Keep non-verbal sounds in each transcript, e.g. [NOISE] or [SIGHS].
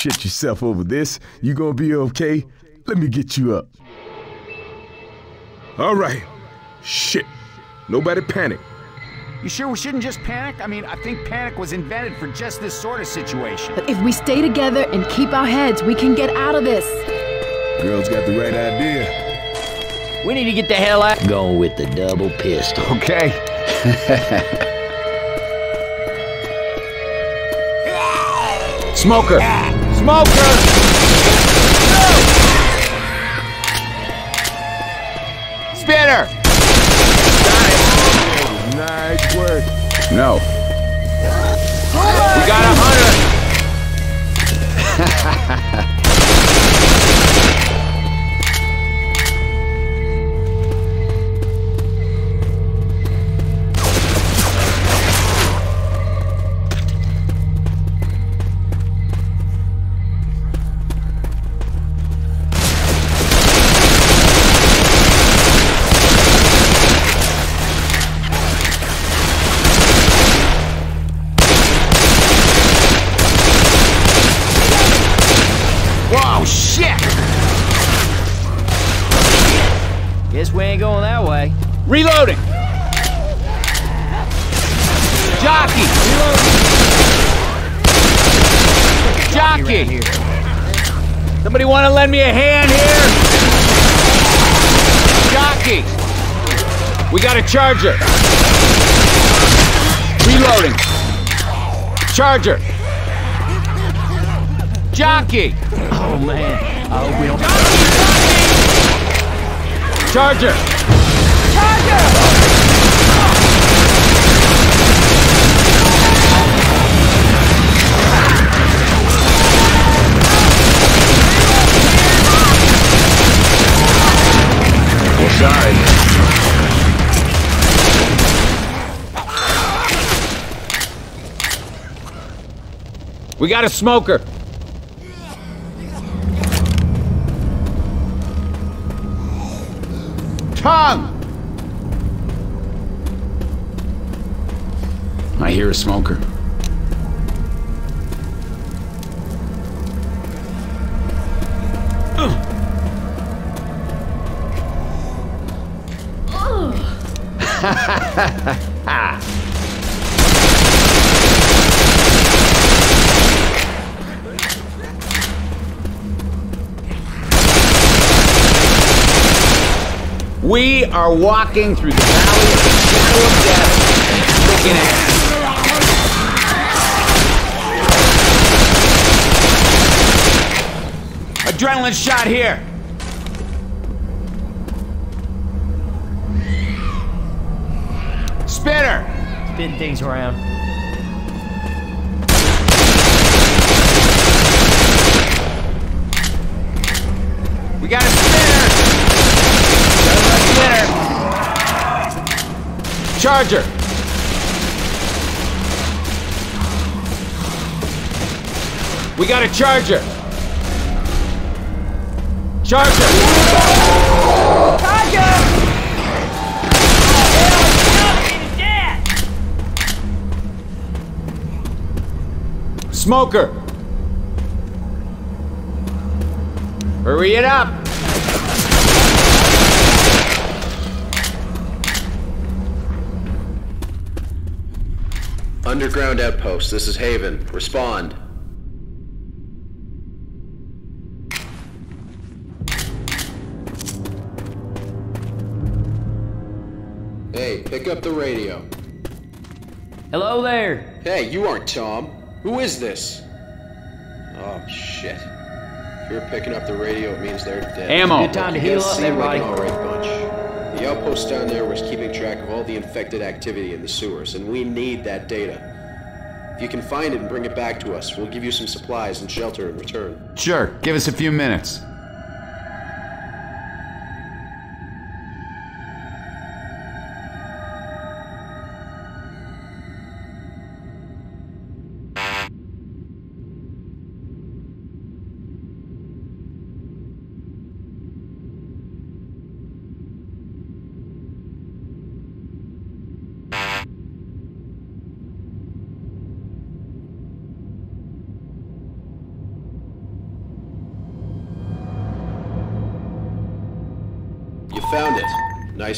shit yourself over this. You gonna be okay? Let me get you up. All right. Shit. Nobody panic. You sure we shouldn't just panic? I mean, I think panic was invented for just this sort of situation. But if we stay together and keep our heads, we can get out of this. Girl's got the right idea. We need to get the hell out. Going with the double pistol. Okay. [LAUGHS] Smoker! Smoker! Spitter! Nice work. No. Charger! Reloading! Charger! Jockey! Oh man. I hope we don't. Charger! Well, sorry. We got a smoker! Tongue! I hear a smoker. Oh. [LAUGHS] We are walking through the valley of the shadow of death. Looking at Adrenaline shot here. Spitter. Spin things around. We got a spitter. Got a spitter. Charger. We got a charger! Charger! Smoker! Hurry it up! Underground outpost, this is Haven. Respond. Hey, pick up the radio. Hello there. Hey, you aren't Tom. Who is this? Oh, shit. If you're picking up the radio, it means they're dead. Ammo! Good time to heal up, seem like an alright bunch. The outpost down there was keeping track of all the infected activity in the sewers, and we need that data. If you can find it and bring it back to us, we'll give you some supplies and shelter in return. Sure, give us a few minutes.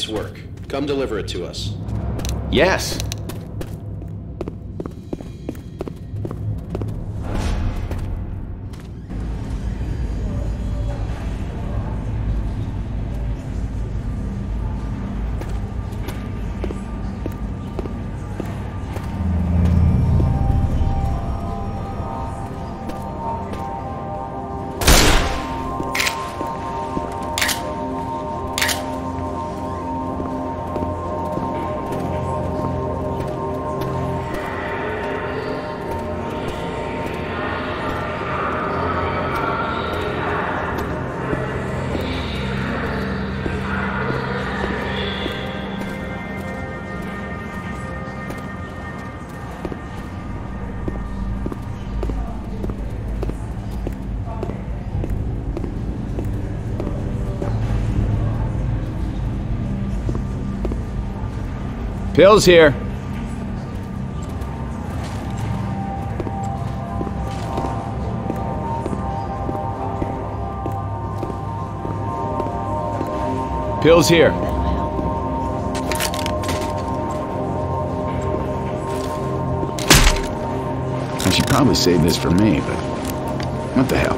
Work. Come deliver it to us. Yes. Pills here. Pills here. I should probably save this for me, but what the hell?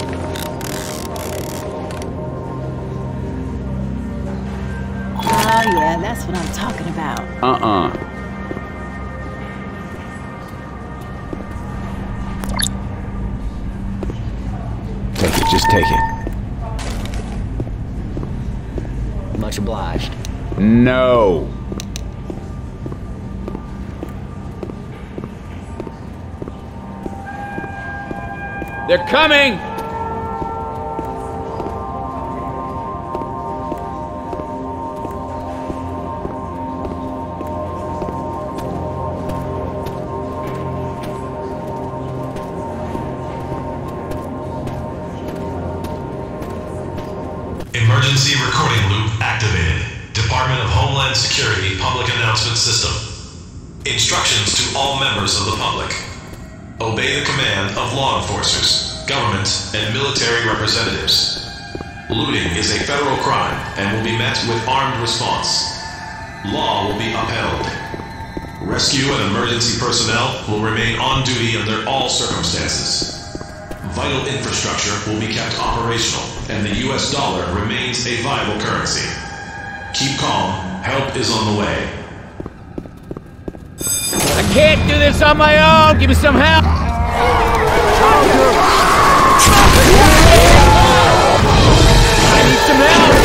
Oh, yeah, that's what I'm talking about. Uh-uh. Take it, just take it. Much obliged. No. They're coming! Instructions to all members of the public. Obey the command of law enforcers, government, and military representatives. Looting is a federal crime and will be met with armed response. Law will be upheld. Rescue and emergency personnel will remain on duty under all circumstances. Vital infrastructure will be kept operational, and the US dollar remains a viable currency. Keep calm, help is on the way. Can't do this on my own! Give me some help! I need some help!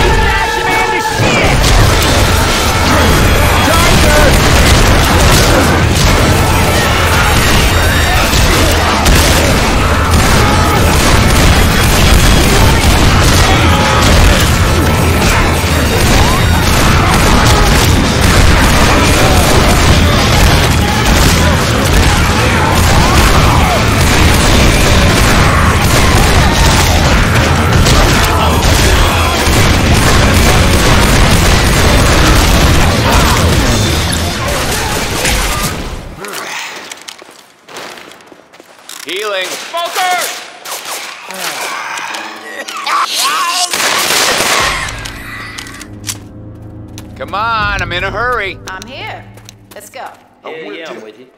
In a hurry. I'm here. Let's go. Yeah, yeah, I'm with you.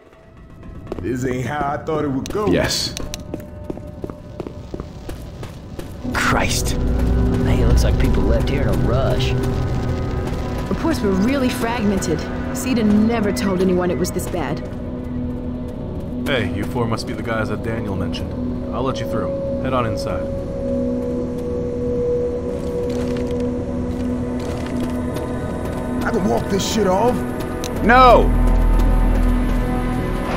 This ain't how I thought it would go. Yes. Christ. Hey, it looks like people left here in a rush. Reports were really fragmented. Cedar never told anyone it was this bad. Hey, you four must be the guys that Daniel mentioned. I'll let you through. Head on inside. Can walk this shit off. No!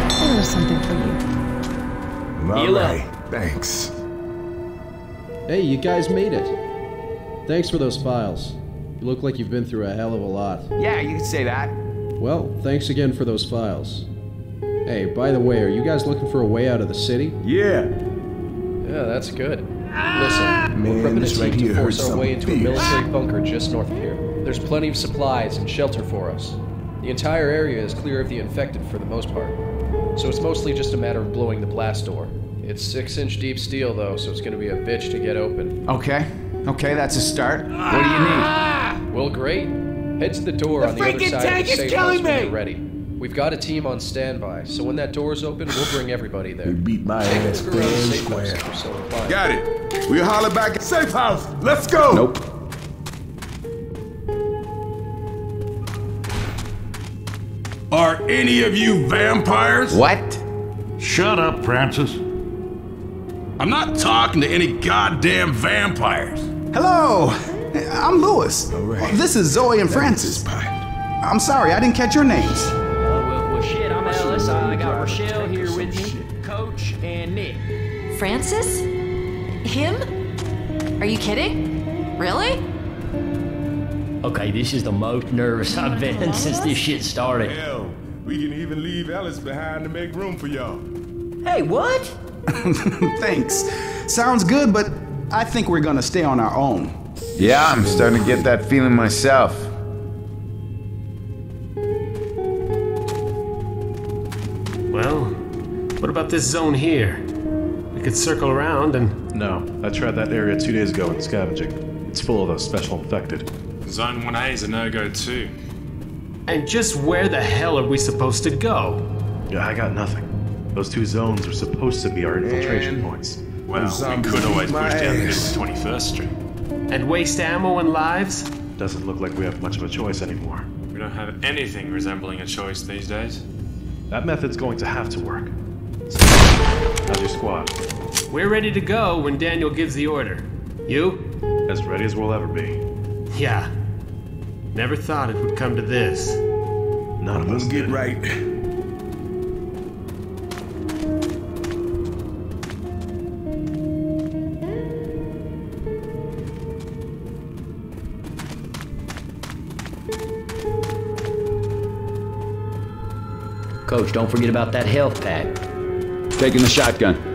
There was something for you. All Heal right. Thanks. Hey, you guys made it. Thanks for those files. You look like you've been through a hell of a lot. Yeah, you could say that. Well, thanks again for those files. Hey, by the way, are you guys looking for a way out of the city? Yeah. Yeah, that's good. Listen, Man, we're prepping a team right to force our way into a military bunker just north of here. There's plenty of supplies and shelter for us. The entire area is clear of the infected for the most part, so it's mostly just a matter of blowing the blast door. It's six inch deep steel though, so it's gonna be a bitch to get open. Okay. Okay, that's a start. What do you need? Well, great. Head to the door on the other side tank of the is safe killing house when you're ready. We've got a team on standby, so when that door's open, we'll bring everybody there. They beat my Take ass look around the fair and safe house square. you're so. Got it. We'll holler back at safe house. Let's go. Nope. Are any of you vampires? What? Shut up, Francis. I'm not talking to any goddamn vampires. Hello. I'm Louis. right. This is Zoe and Francis. I'm sorry, I didn't catch your names. Oh, well, well, shit, I'm Ellis. I got Rochelle here with me, Coach, and Nick. Francis? Him? Are you kidding? Really? Okay, this is the most nervous I've been since this shit started. Hell, we can even leave Ellis behind to make room for y'all. Hey, what? [LAUGHS] Thanks. Sounds good, but I think we're gonna stay on our own. Yeah, I'm starting to get that feeling myself. Well, what about this zone here? We could circle around and. No, I tried that area two days ago in scavenging. It's full of those special infected. Zone 1A is a no go, too. And just where the hell are we supposed to go? Yeah, I got nothing. Those two zones are supposed to be our infiltration points. Well, we could always beat my push down ass. to 21st Street. And waste ammo and lives? Doesn't look like we have much of a choice anymore. We don't have anything resembling a choice these days. That method's going to have to work. How's your squad? We're ready to go when Daniel gives the order. You? As ready as we'll ever be. Yeah. Never thought it would come to this. None of us Let's get right. Coach, don't forget about that health pack. Taking the shotgun.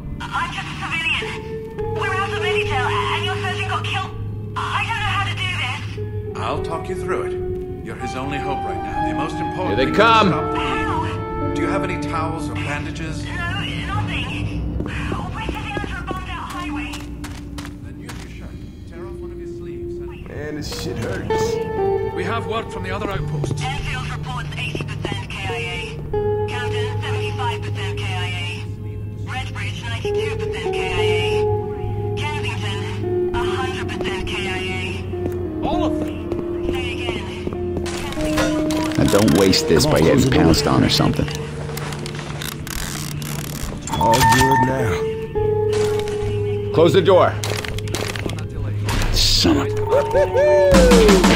I'm just a civilian. We're out of Meditail, and your surgeon got killed. I don't know how to do this. I'll talk you through it. You're his only hope right now. The most important Here they come. to Do you have any towels or bandages? No, nothing. We're sitting under a bombed out highway. Then use your shirt. Tear off one of his sleeves. and- Man, this shit hurts. We have word from the other outposts. All of them. Say again. Kensington reports Now don't waste this by getting pounced on or something. All good now. Close the door. Son of...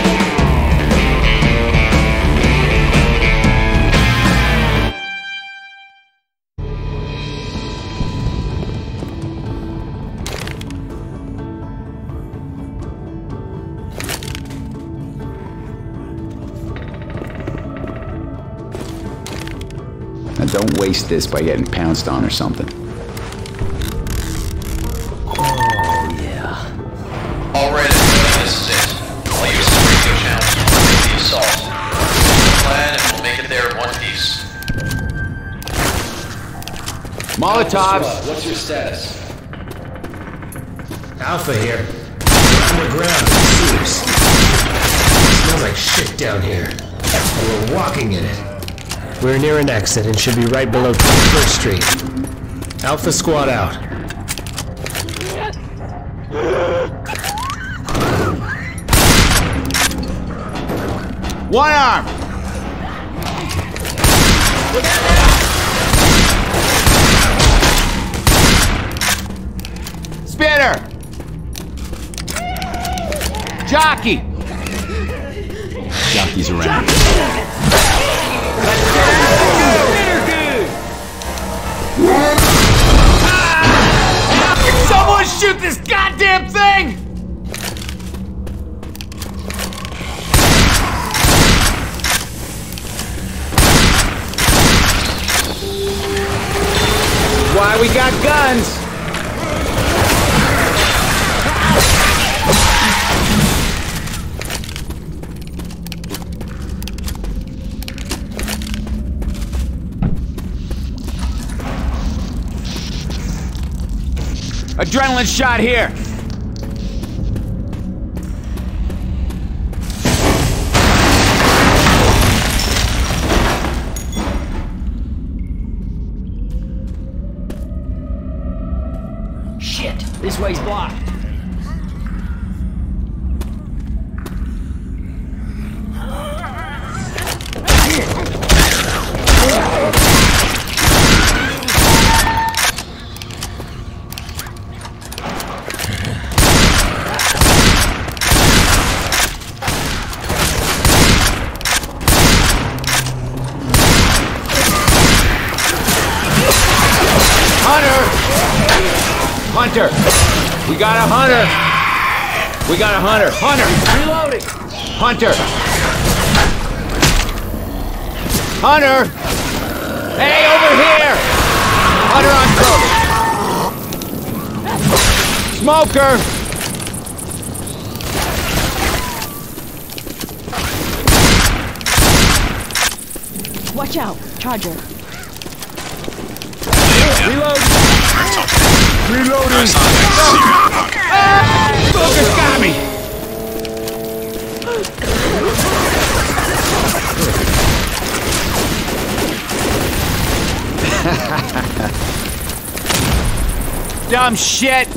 don't this by getting pounced on or something. Oh, yeah. All right, this is it. I'll use the radio channels to coordinate the assault. Plan, and we'll make it there in one piece. Molotovs. What's your status? Alpha here. We're underground in the smells like shit down here. We're walking in it. We're near an exit and should be right below 21st Street. Alpha squad out. One arm. Spitter! Jockey. Jockey's around. Someone shoot this goddamn thing! Why we got guns? Adrenaline shot here. Hunter! Hunter! Reloading! Hunter! Hunter! Hey, over here! Hunter on cover! Smoker! Watch out, Charger. Reload! Reloading! Ah! Smoker's got me! Dumb shit!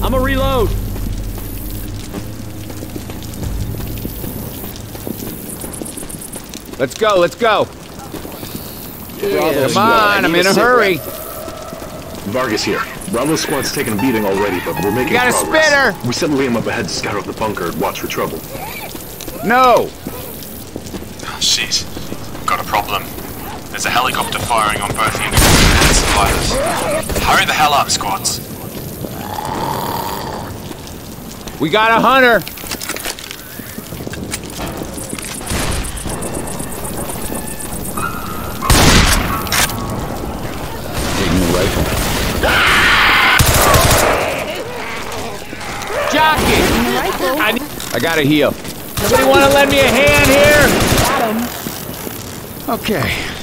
I'ma reload. Let's go, let's go! Bravo Come on, I'm in a hurry! Vargas here. Bravo squad's taken a beating already, but we're making we got a progress. spitter! We sent Liam up ahead to scout out the bunker and watch for trouble. No! Shit. Got a problem. There's a helicopter firing on both units and suppliers. Hurry the hell up, squads. We got a hunter! Taking the rifle. Jockey! I, need- I gotta heal. Somebody wanna lend me a hand here? Okay.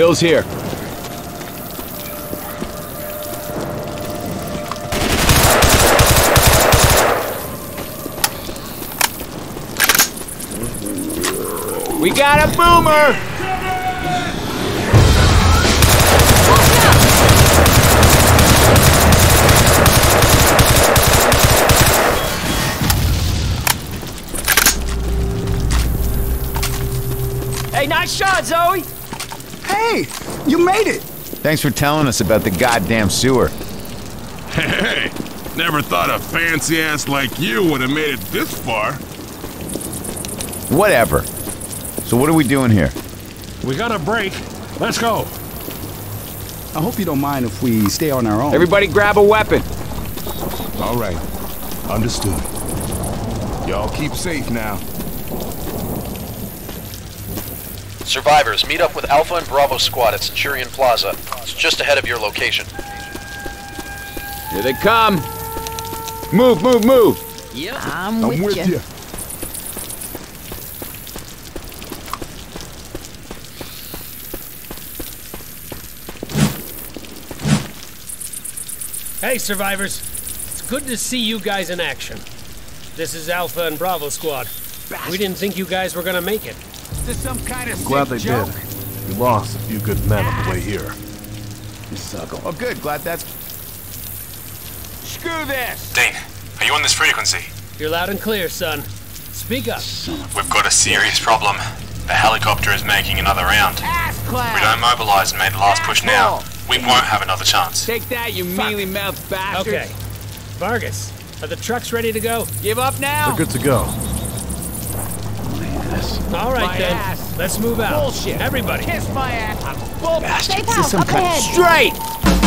Pills here. We got a boomer! Hey, nice shot, Zoe! Hey, you made it! Thanks for telling us about the goddamn sewer. Hey, never thought a fancy ass like you would have made it this far. Whatever. So what are we doing here? We got a break. Let's go. I hope you don't mind if we stay on our own. Everybody grab a weapon. All right. Understood. Y'all keep safe now. Survivors, meet up with Alpha and Bravo squad at Centurion Plaza. It's just ahead of your location. Here they come. Move, move, move. Yep. I'm, I'm with you. Hey, survivors. It's good to see you guys in action. This is Alpha and Bravo squad. We didn't think you guys were gonna make it. Is this some kind of I'm glad they joke? did. We lost a few good men on the way here. You suck. Oh, good. Glad that's. Screw this. Dean, are you on this frequency? You're loud and clear, son. Speak up. We've got a serious problem. The helicopter is making another round. If we don't mobilize and make the last push now, we won't have another chance. Take that, you mealy-mouthed bastard. Okay. Vargas, are the trucks ready to go? Give up now. They're good to go. All right My then. ass. Let's move out. Bullshit. Everybody. Kiss my ass. I'm bull- Safe Is house, some up kind ahead. Straight.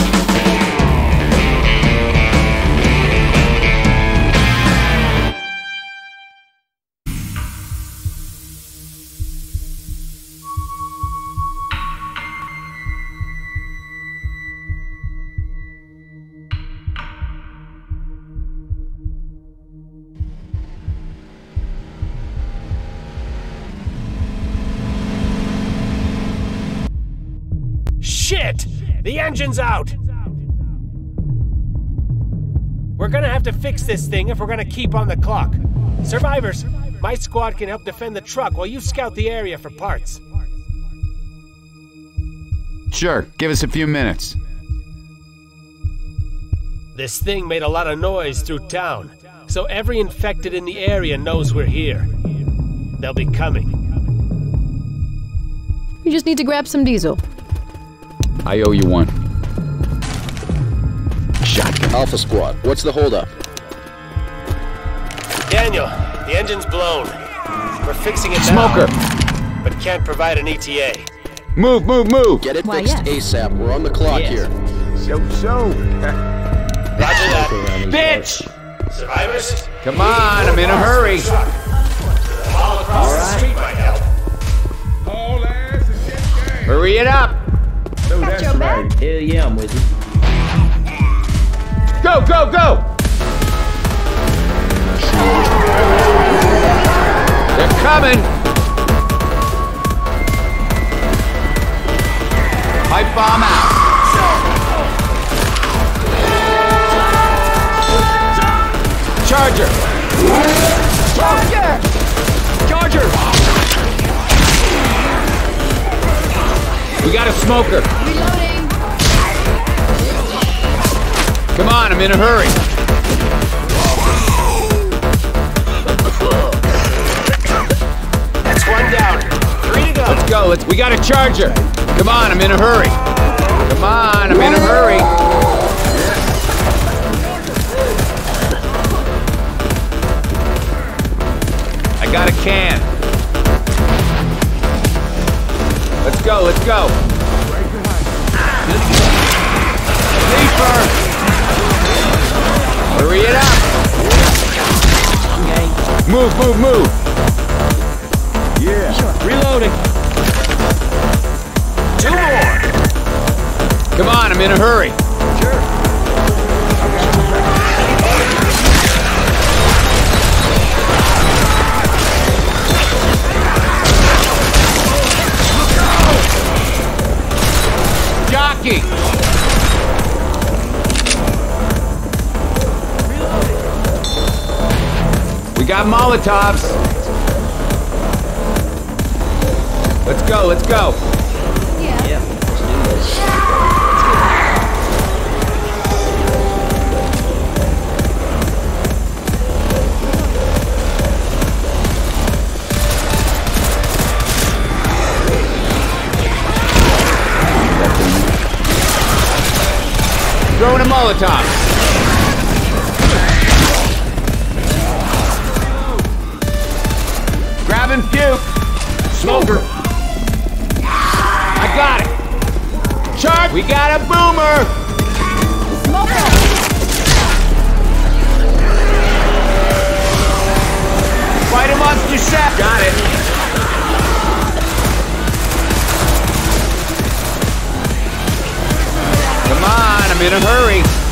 Engine's out! We're gonna have to fix this thing if we're gonna keep on the clock. Survivors, my squad can help defend the truck while you scout the area for parts. Sure, give us a few minutes. This thing made a lot of noise through town, so every infected in the area knows we're here. They'll be coming. You just need to grab some diesel. I owe you one. Shotgun. Alpha Squad, what's the holdup? Daniel, the engine's blown. We're fixing it Smoker. now, Smoker! but can't provide an ETA. Move, move, move. Get it Why, fixed yes. ASAP. We're on the clock Yes. here. So, so. Roger that. Bitch! Survivors? Come on, I'm in a hurry. All across the street might help. All ass and get gang. Hurry it up. So that's right. Hell yeah, I'm with you. Go, go, go. They're coming. Pipe bomb out. Charger. Charger. Charger. We got a smoker. Come on, I'm in a hurry. That's one down. Three to go. Let's go. Let's. We got a charger. Come on, I'm in a hurry. Come on, I'm in a hurry. I got a can. Let's go. Let's go. Reaper. Hurry it up. Move, move, move. Yeah. Reloading. Two more. Come on, I'm in a hurry. Got Molotovs. Let's go, let's go. Yeah, let's do this. Throwing a Molotov. Smoker. I got it. Charge. We got a boomer. Fight him on Ducette. Got it. Come on, I'm in a hurry.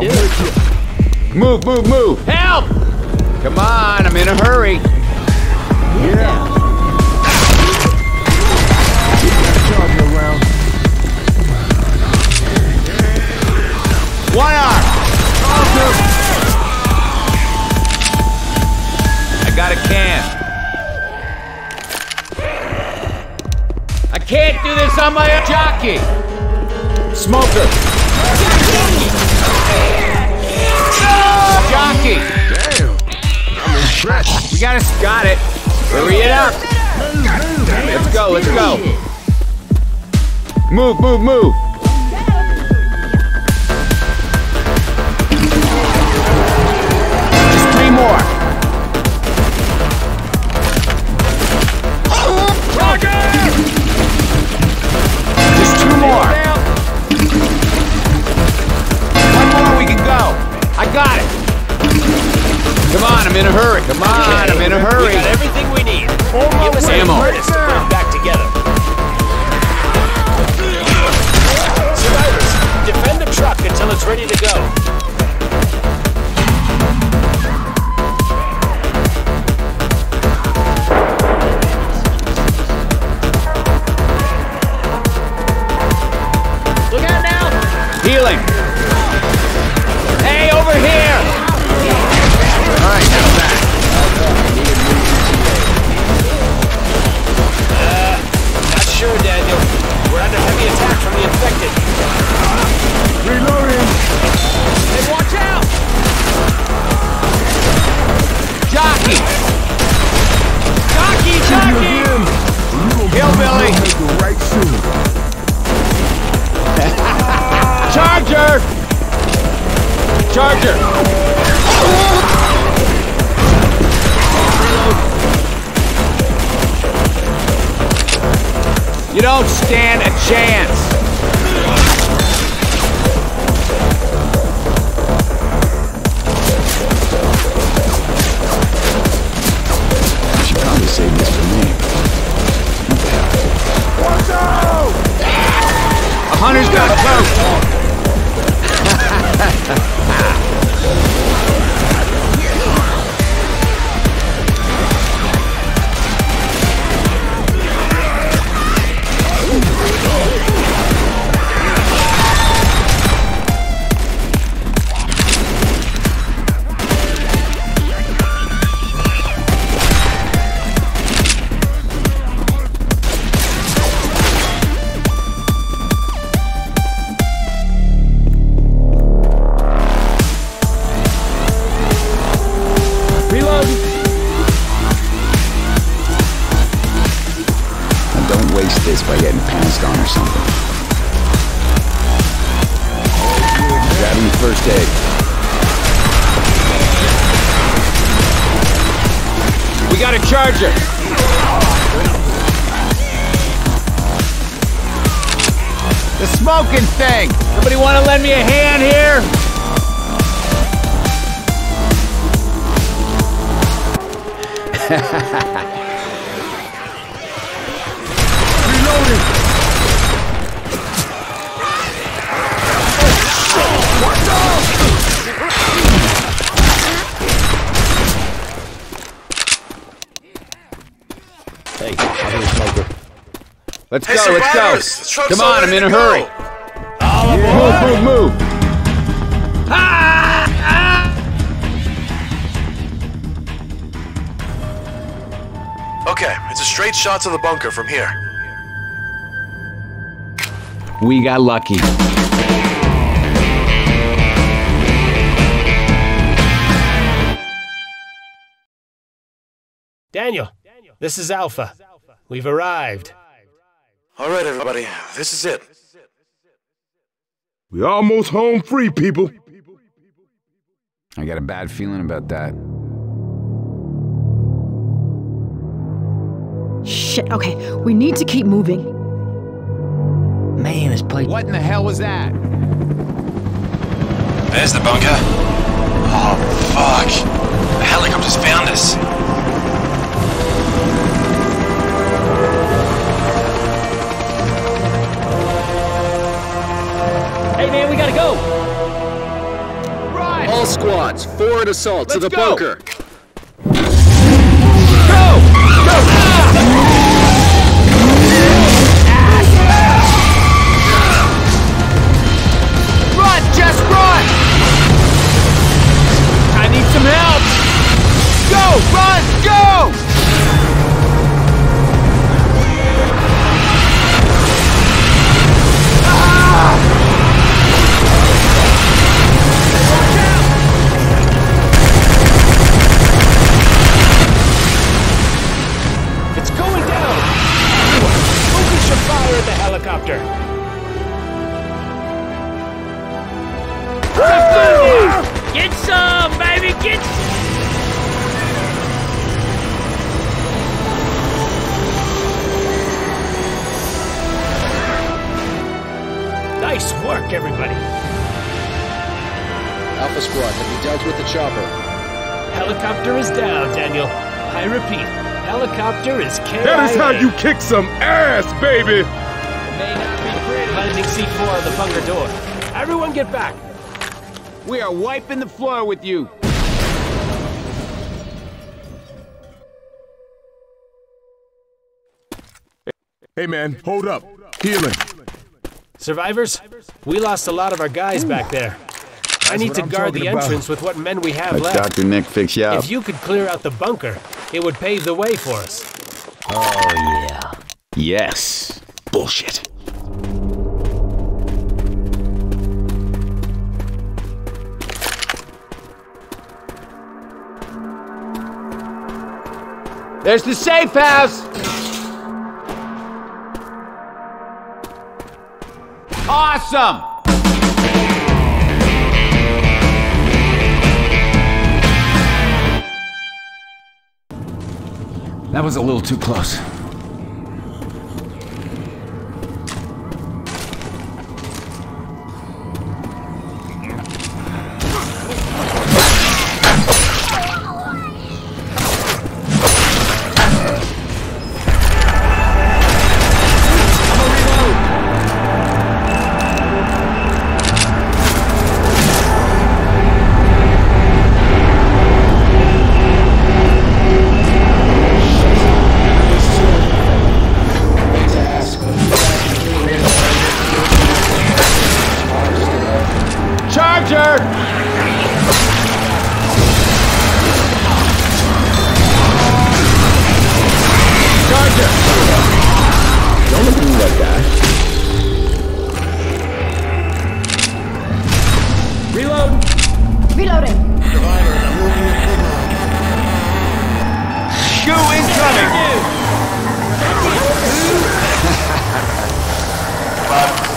Yeah, let's do it. Move, move, move! Help! Come on, I'm in a hurry. Yeah. One arm! I got a can. I can't do this on my. Jockey! Smoker! Jockey! Damn. I'm impressed. We gotta got it. Hurry it up. Let's go, let's go. Move, move, move. I'm in a hurry. Come on, I'm in a hurry. We got everything we need. Give us Ammo. Curtis to put it back together. Survivors, defend the truck until it's ready to go. Chance. Come on, I'm in a to go. hurry. Move, move, move. Ah, ah. Okay, it's a straight shot to the bunker from here. We got lucky. Daniel, this is Alpha. We've arrived. All right, everybody, this is it. We're almost home free, people. I got a bad feeling about that. Shit, okay, we need to keep moving. Man, this place. What in the hell was that? There's the bunker. Oh, fuck. The helicopter's found us. Man, we gotta go. All squads, forward assault to Let's the go. bunker. Run, just run! I need some help! Go, run, go! It's Alpha squad, have you dealt with the chopper? Helicopter is down, Daniel. I repeat, helicopter is KIA. That is how you kick some ass, baby! Planting C4 on the bunker door. Everyone get back! We are wiping the floor with you. Hey, man, hold up. Healing. Survivors, we lost a lot of our guys back there. I need to I'm guard the talking about. entrance with what men we have Let left. Dr. Nick fix you up. If you could clear out the bunker, it would pave the way for us. Oh, yeah. Yes. Bullshit. There's the safe house! Awesome! That was a little too close. Survivors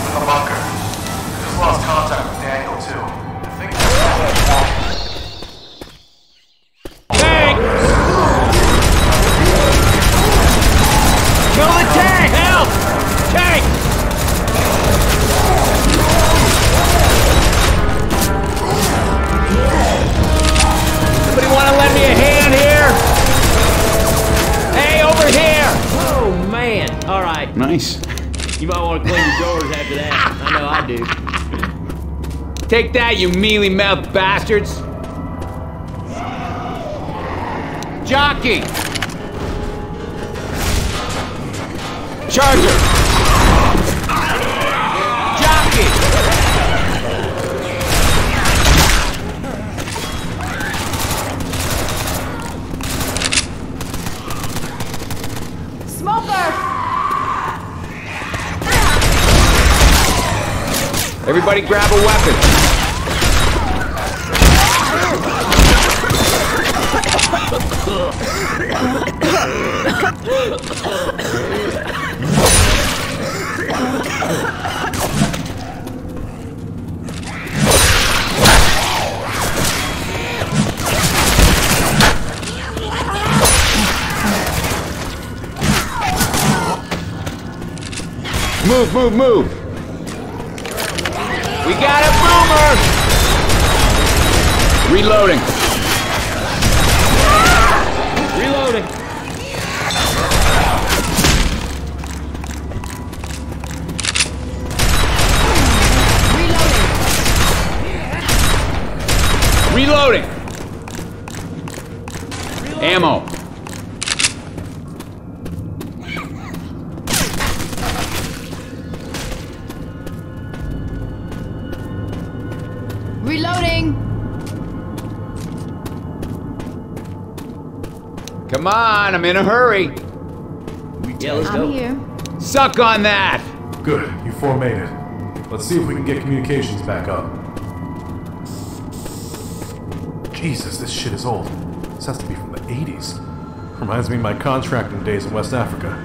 Take that, you mealy mouthed bastards! Jockey! Charger! Jockey! Smoker! Everybody grab a weapon. Move, move, move! We got a boomer! Reloading. Come on, I'm in a hurry. Yeah, let's I'm go. here. Suck on that! Good, you four made it. Let's see if we can get communications back up. Jesus, this shit is old. This has to be from the 80s. Reminds me of my contracting days in West Africa.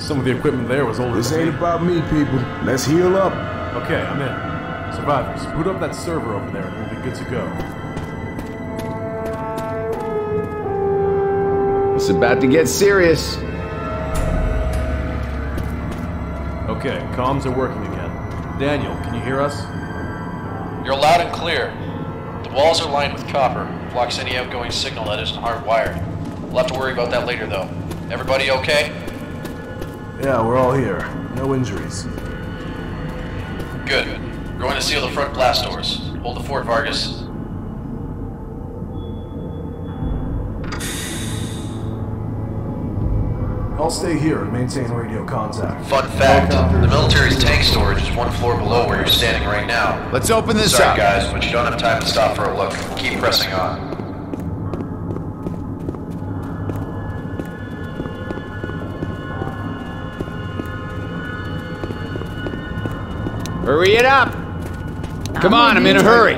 Some of the equipment there was older This than ain't me. about me, people. Let's heal up. Okay, I'm in. Survivors, boot up that server over there and we'll be good to go. It's about to get serious. Okay, comms are working again. Daniel, can you hear us? You're loud and clear. The walls are lined with copper. Blocks any outgoing signal that isn't hardwired. We'll have to worry about that later, though. Everybody okay? Yeah, we're all here. No injuries. Good. We're going to seal the front blast doors. Hold the fort, Vargas. I'll stay here and maintain radio contact. Fun fact, the military's tank storage is one floor below where you're standing right now. Let's open this Sorry, up. guys, but you don't have time to stop for a look. Keep pressing on. Hurry it up! Come on, I'm in a hurry.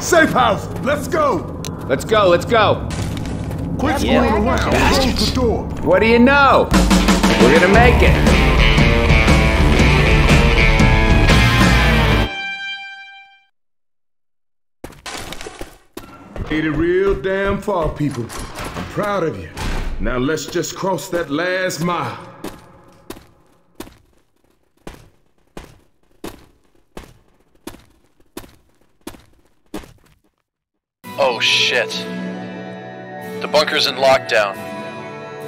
Safe house. Let's go. Let's go, let's go. Quit Yeah. screwing around. Bastards. The door. What do you know? We're gonna make it. Made it real damn far, people. I'm proud of you. Now let's just cross that last mile. Oh shit. The bunker's in lockdown.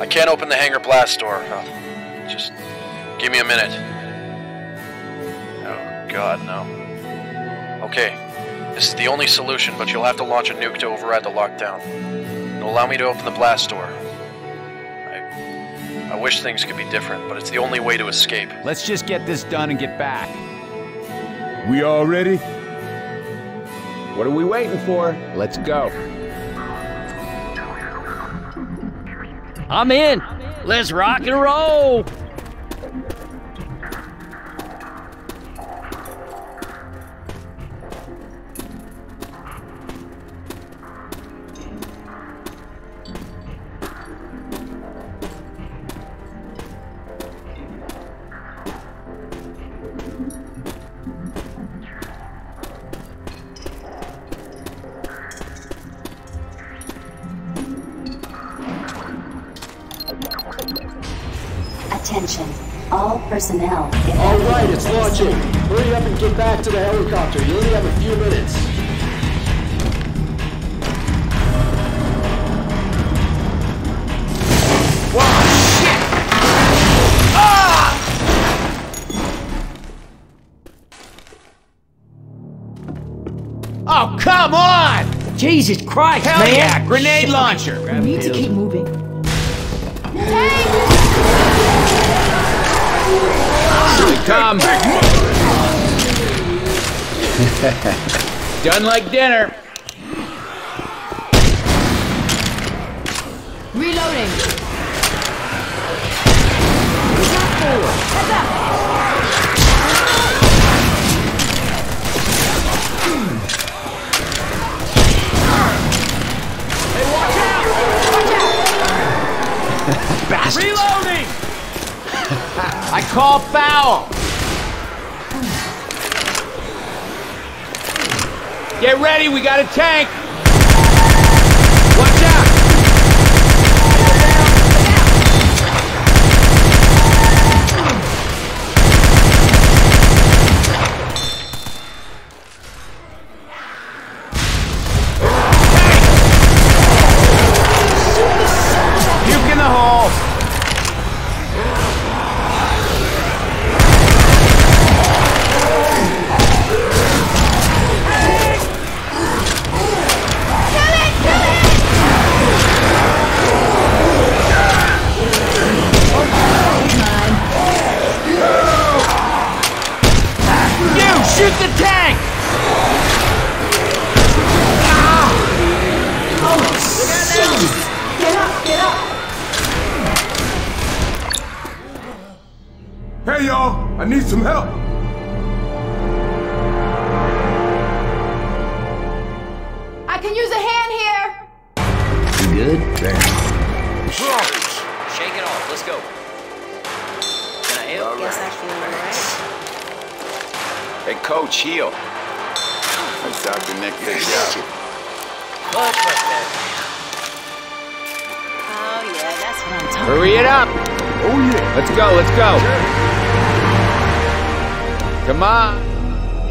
I can't open the hangar blast door. Oh, just give me a minute. Oh god, no. Okay, this is the only solution, but you'll have to launch a nuke to override the lockdown. It'll allow me to open the blast door. I, I wish things could be different, but it's the only way to escape. Let's just get this done and get back. We all ready? What are we waiting for? Let's go. I'm in. Let's rock and roll. personnel. All right, it's launching. Hurry up and get back to the helicopter. You only have a few minutes. Whoa! Oh, come on! Jesus Christ, Hell man! yeah, grenade launcher! We need to keep moving. Come. [LAUGHS] Done like dinner. Call foul. Get ready, we got a tank.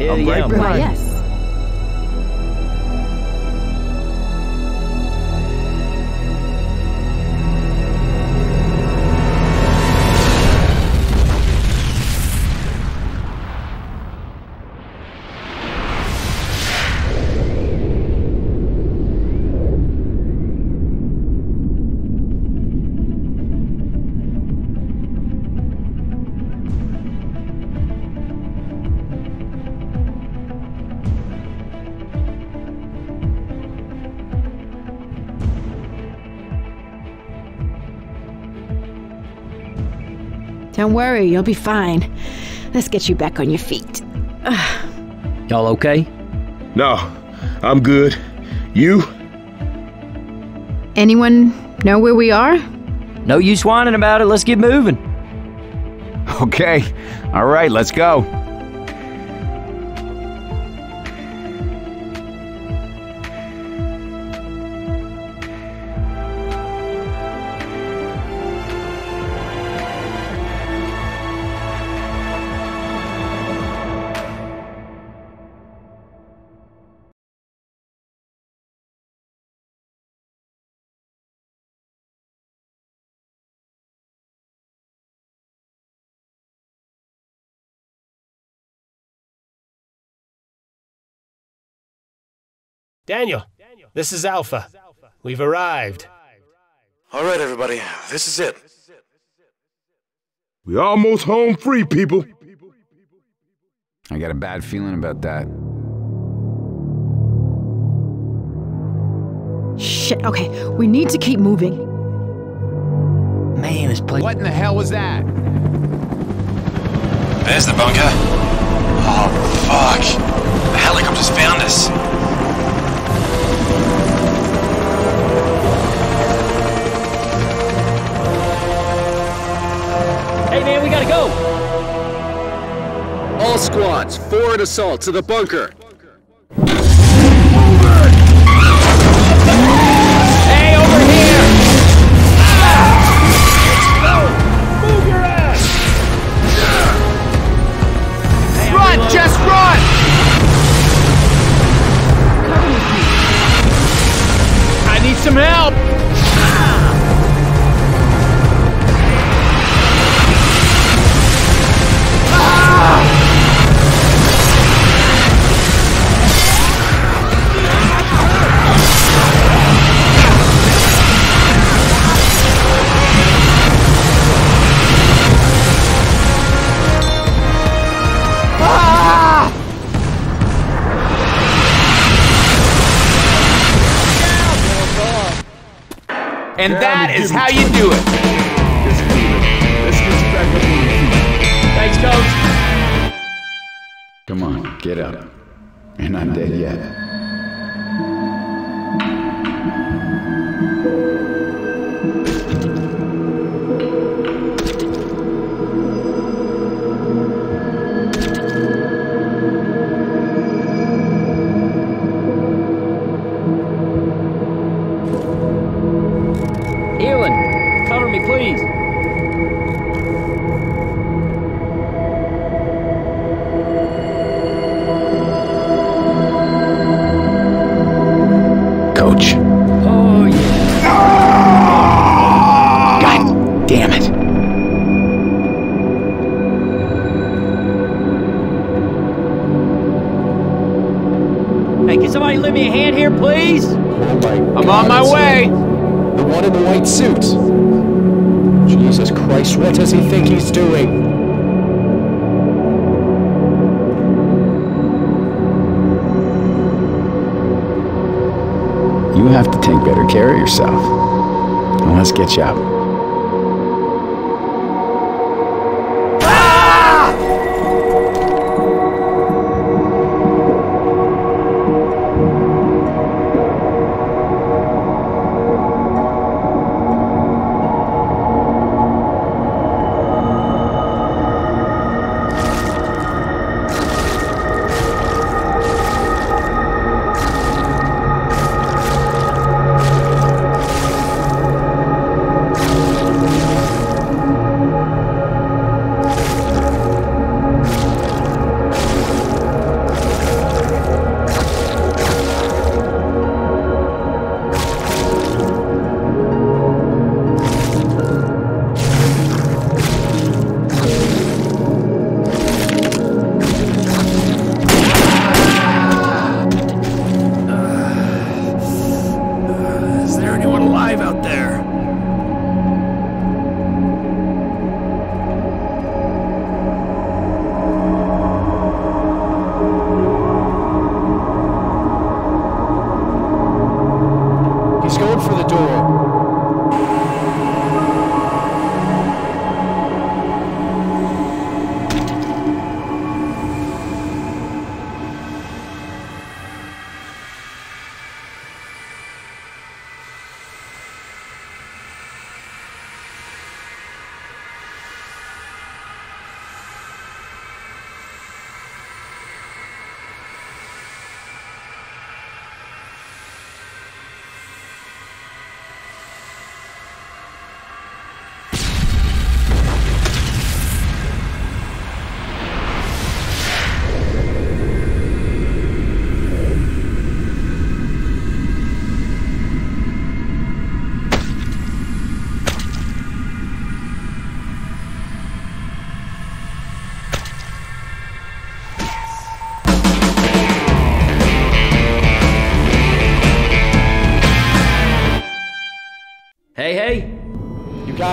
Hell I'm yeah, right I'm behind Why, yes. Don't worry, you'll be fine. Let's get you back on your feet. Y'all okay? No, I'm good. You? Anyone know where we are? No use whining about it. Let's get moving. Okay. All right, let's go. Daniel, this is Alpha. We've arrived. All right, everybody, this is it. We're almost home free, people. I got a bad feeling about that. Shit, okay, we need to keep moving. Man, this place. What in the hell was that? There's the bunker. Oh, fuck. The helicopter's found us. Hey, man, we gotta go. All squads, forward assault to the bunker. Hey, over And down that and is give how you do it. Let's get it. Let's get you back up on your feet. Thanks, Coach. Come on, get up. You're not dead yet. Yourself. Now let's get you up.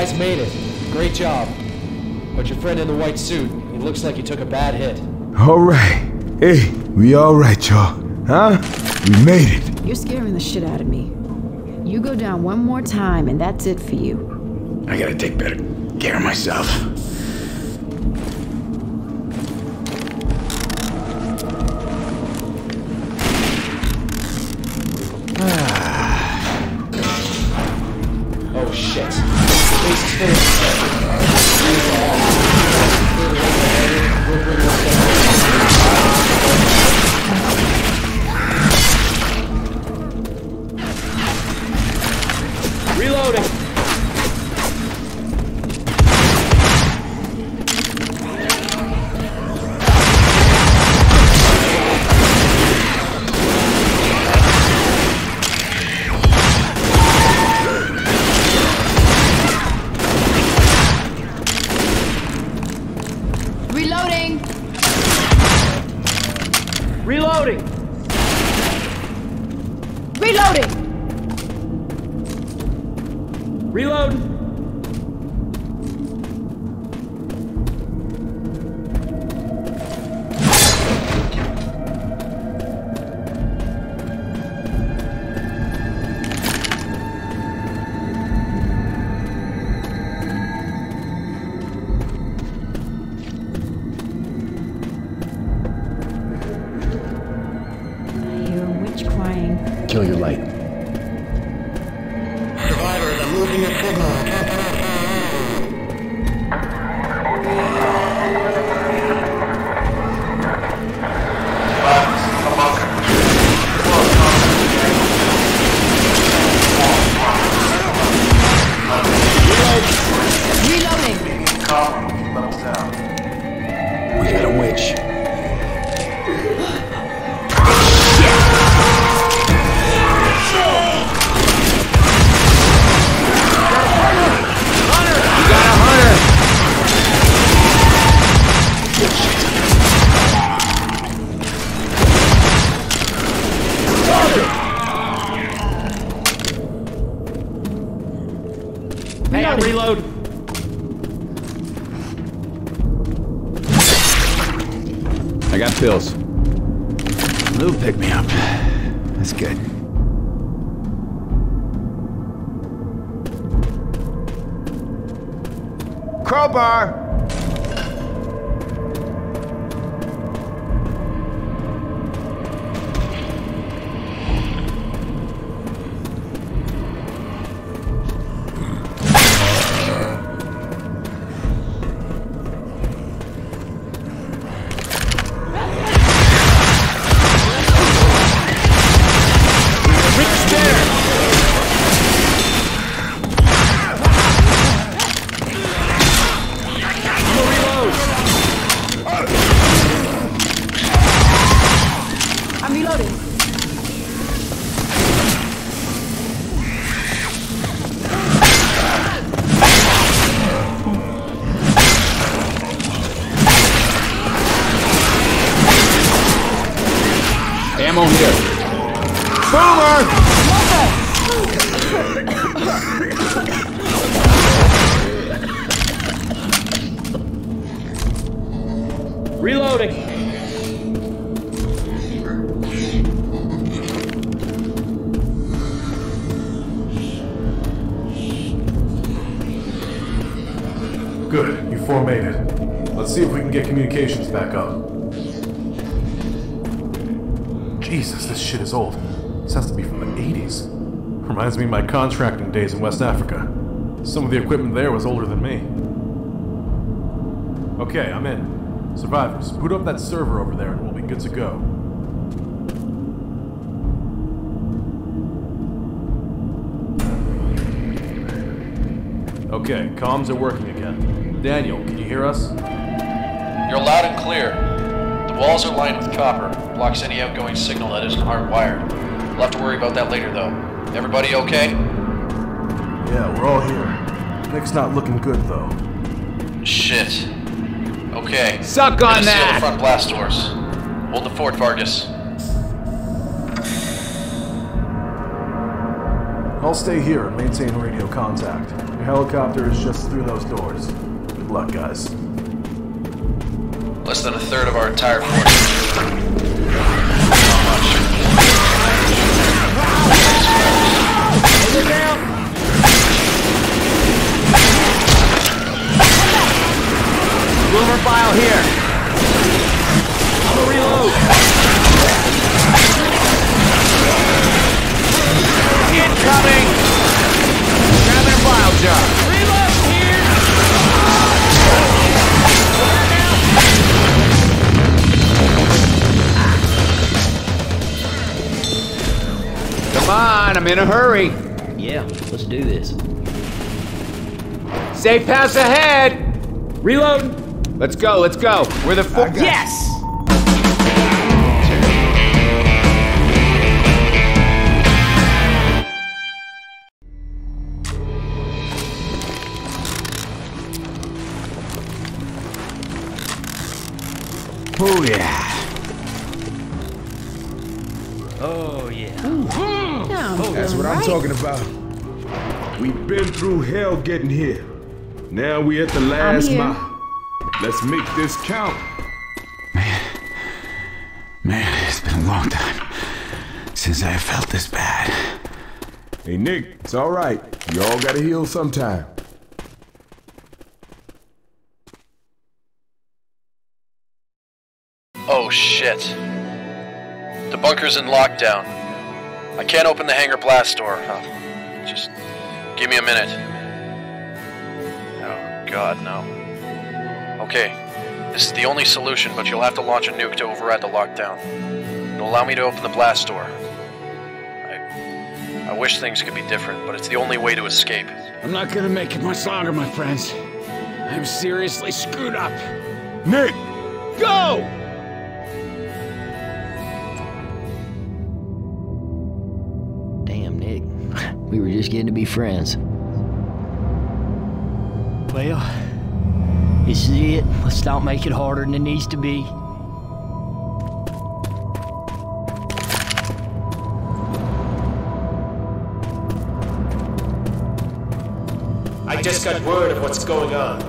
Guys made it. Great job. But your friend in the white suit, he looks like he took a bad hit. All right. Hey, we all right, y'all. Huh? We made it. You're scaring the shit out of me. You go down one more time, and that's it for you. I gotta take better care of myself. Face is Hey, I'm reload. I got pills. Lou picked me up. That's good. Crowbar! Back up. Jesus, this shit is old. This has to be from the 80s. Reminds me of my contracting days in West Africa. Some of the equipment there was older than me. Okay, I'm in. Survivors, boot up that server over there and we'll be good to go. Okay, comms are working again. Daniel, can you hear us? You're loud and clear. The walls are lined with copper. Blocks any outgoing signal that isn't hardwired. We'll have to worry about that later, though. Everybody okay? Yeah, we're all here. Nick's not looking good, though. Shit. Okay. Suck Gonna on seal the front blast doors. Hold the fort, Vargas. I'll stay here and maintain radio contact. Your helicopter is just through those doors. Good luck, guys. Less than a third of our entire force. Boomer bile here. I'm reload. Incoming! A bile jar. Reload here. On, I'm in a hurry. Yeah, let's do this. Safe pass ahead. Reload. Let's go, let's go. We're the four. Yes! Oh, yeah. About. We've been through hell getting here. Now we at the last here. mile. Let's make this count. Man, Man, it's been a long time since I felt this bad. Hey Nick, it's all right. You all gotta heal sometime. Oh shit. The bunker's in lockdown. I can't open the hangar blast door. Uh, Just give me a minute. Oh, God, no. Okay, this is the only solution, but you'll have to launch a nuke to override the lockdown. It'll allow me to open the blast door. I, I wish things could be different, but it's the only way to escape. I'm not gonna make it much longer, my friends. I'm seriously screwed up. Nick! Go! We were just getting to be friends. Well, this is it. Let's not make it harder than it needs to be. I just got word of what's going on.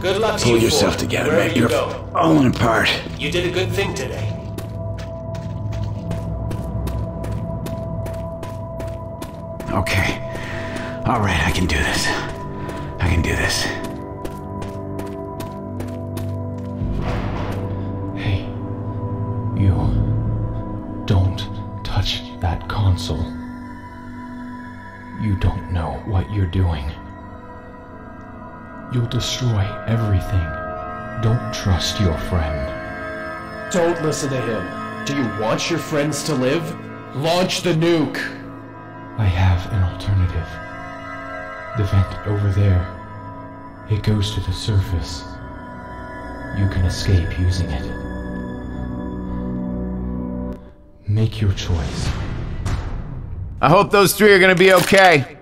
Good luck to Pull you yourself four, together, wherever mate. you You're go. falling apart. You did a good thing today. All right, I can do this. I can do this. Hey, you don't touch that console. You don't know what you're doing. You'll destroy everything. Don't trust your friend. Don't listen to him. Do you want your friends to live? Launch the nuke! I have an alternative. The vent over there. It goes to the surface. You can escape using it. Make your choice. I hope those three are gonna be okay.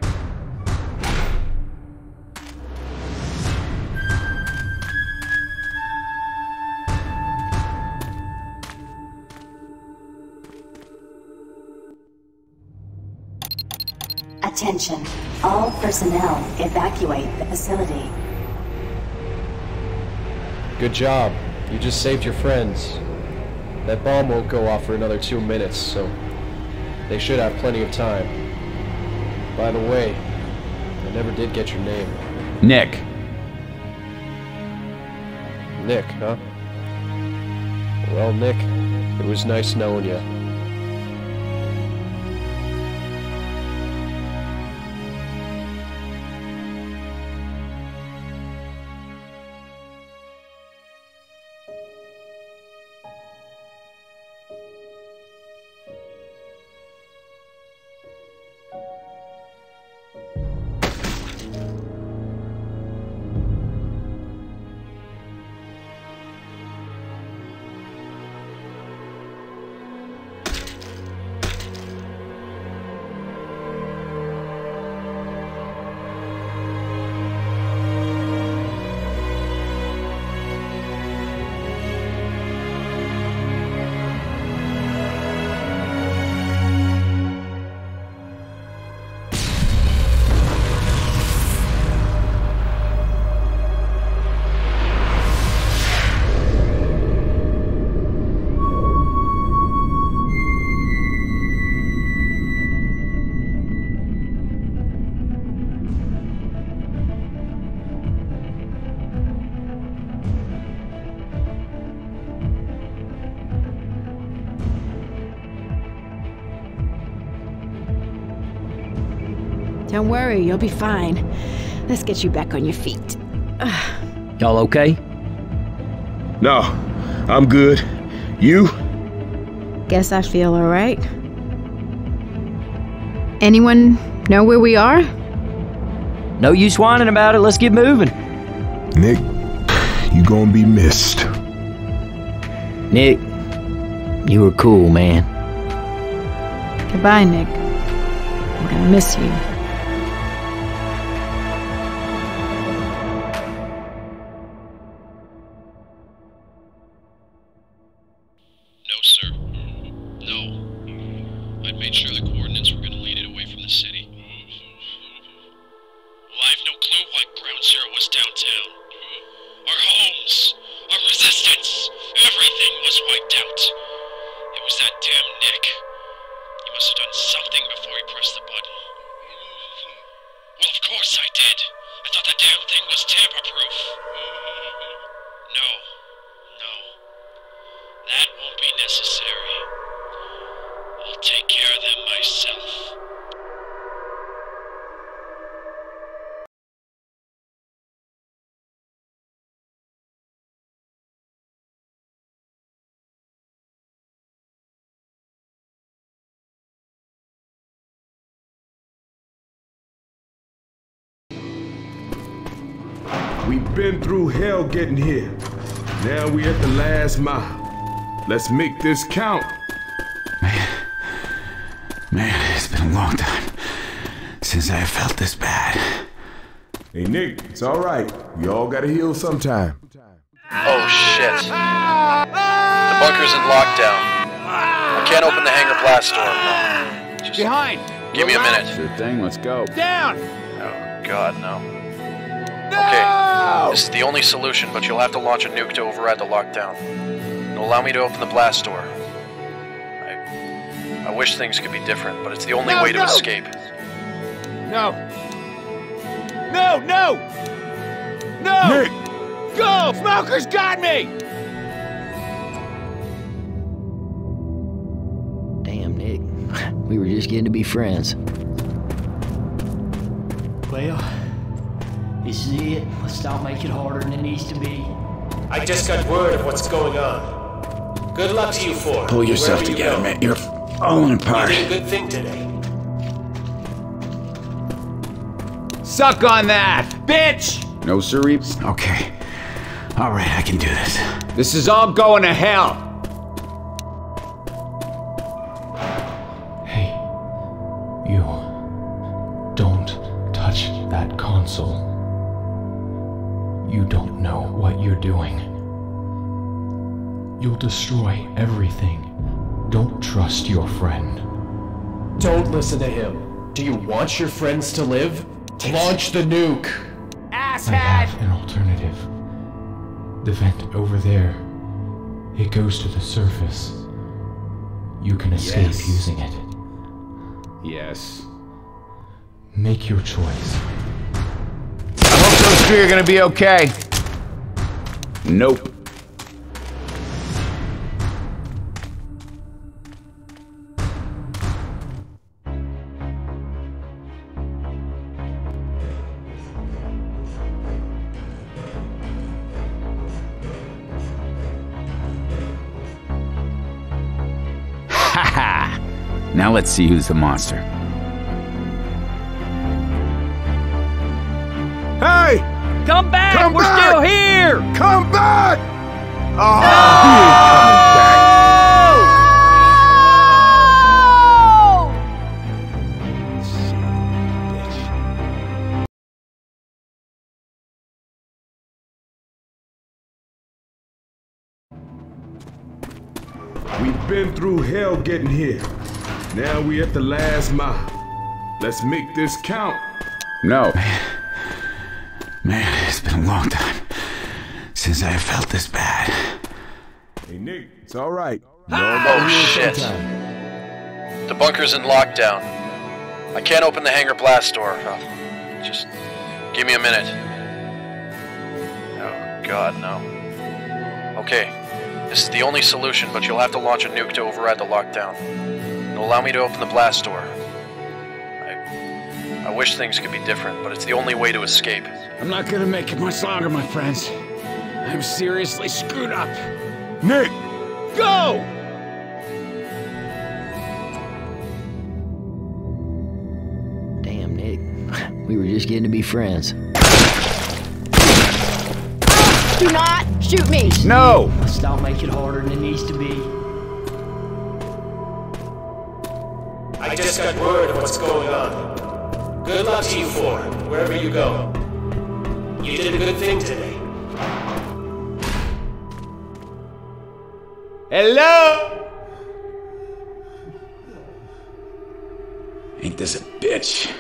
Personnel evacuate the facility. Good job. You just saved your friends. That bomb won't go off for another two minutes, so they should have plenty of time. By the way, I never did get your name. Nick. Nick, huh? Well, Nick, it was nice knowing you. Don't worry, you'll be fine. Let's get you back on your feet. [SIGHS] Y'all okay? No, I'm good. You? Guess I feel alright. Anyone know where we are? No use whining about it. Let's get moving. Nick, you gonna be missed. Nick, you were cool, man. Goodbye, Nick. I'm gonna miss you. Been through hell getting here. Now we at the last mile. Let's make this count. Man, it's been a long time since I felt this bad. Hey, Nick, it's all right. We all gotta heal sometime. Oh shit. The bunker's in lockdown. I can't open the hangar blast door. Just Behind! give me a minute. Sure thing, let's go. Down! Oh god, no. Okay, this is the only solution, but you'll have to launch a nuke to override the lockdown. It'll allow me to open the blast door. I, I wish things could be different, but it's the only No, way to no. escape. No! No, no! No! Nick! Go! Smoker's got me! Damn, Nick. [LAUGHS] We were just getting to be friends. Well, this is it. Let's not make it harder than it needs to be. I just got word of what's going on. Good luck to you four. Pull yourself wherever together, go. man. You're falling apart. You apart. did a good thing today. Suck on that, bitch! No siree. Okay. All right, I can do this. This is all going to hell. Everything. Don't trust your friend. Don't listen to him. Do you want your friends to live? Launch the nuke. I have an alternative. The vent over there. It goes to the surface. You can escape Yes. using it. Yes. Make your choice. I hope those three are gonna be okay. Nope. Now let's see who's the monster. Hey! Come back! Come We're back! still here! Come back! Oh, he ain't coming back. We've been through hell getting here. Now we at the last mile. Let's make this count. No. Man, it's been a long time since I have felt this bad. Hey, Nick, it's all right. Oh shit. The bunker's in lockdown. I can't open the hangar blast door. Oh, just give me a minute. Oh god, no. Okay, this is the only solution, but you'll have to launch a nuke to override the lockdown. It'll allow me to open the blast door. I, I wish things could be different, but it's the only way to escape. I'm not gonna make it much longer, my friends. I'm seriously screwed up. Nick! Go! Damn, Nick. [LAUGHS] We were just getting to be friends. Do not shoot me! No! Let's not make it harder than it needs to be. I just got word of what's going on. Good luck to you four, wherever you go. You did a good thing today. Hello? Ain't this a bitch?